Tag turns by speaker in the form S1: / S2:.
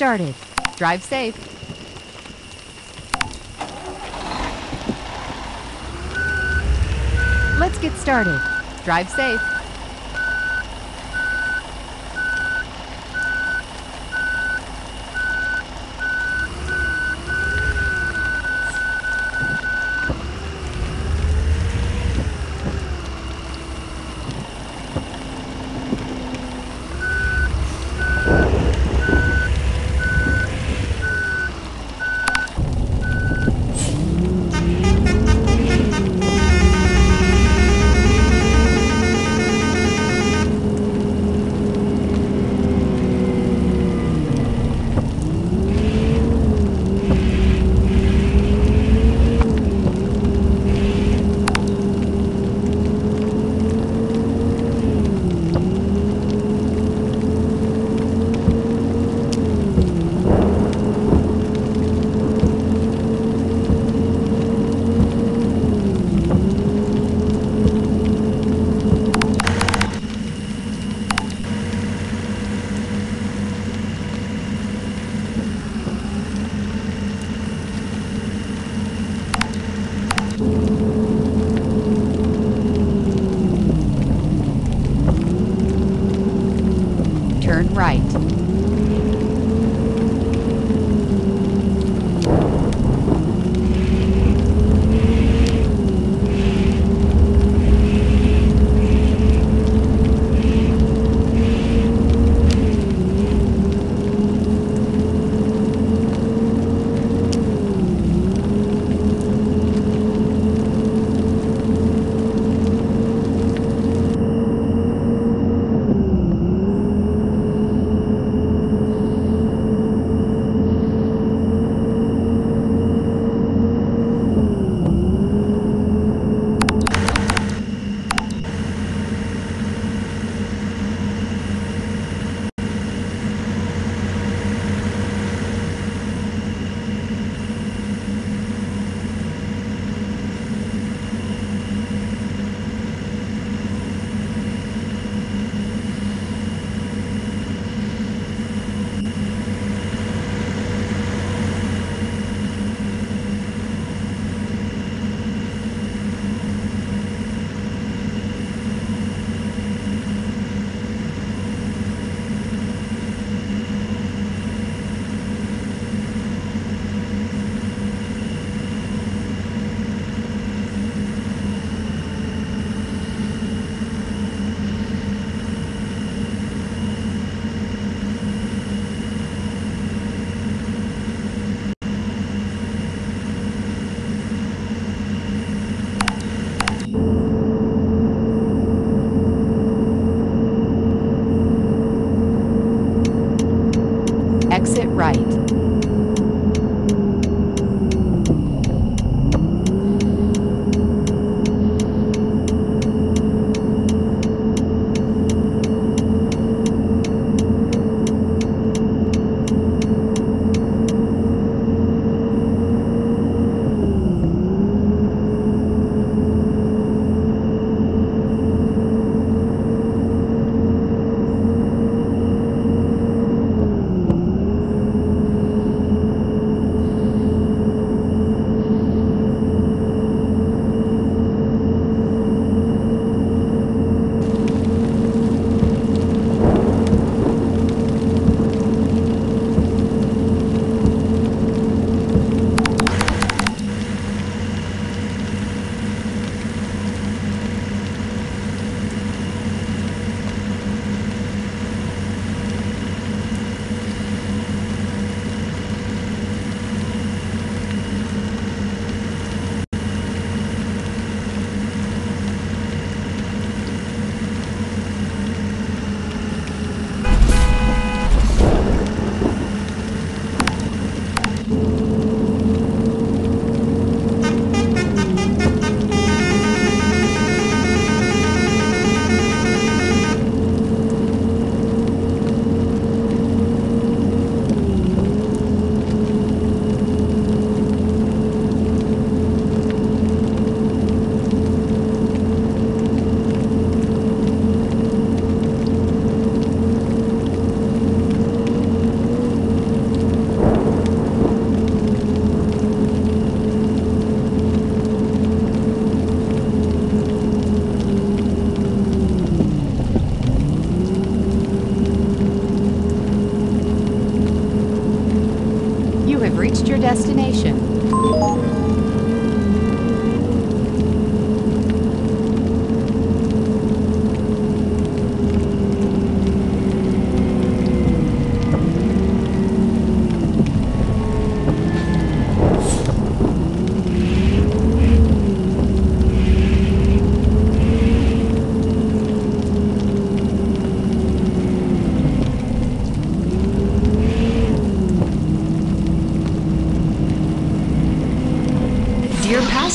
S1: started. Drive safe. Let's get started. Drive safe. Right. Exit right.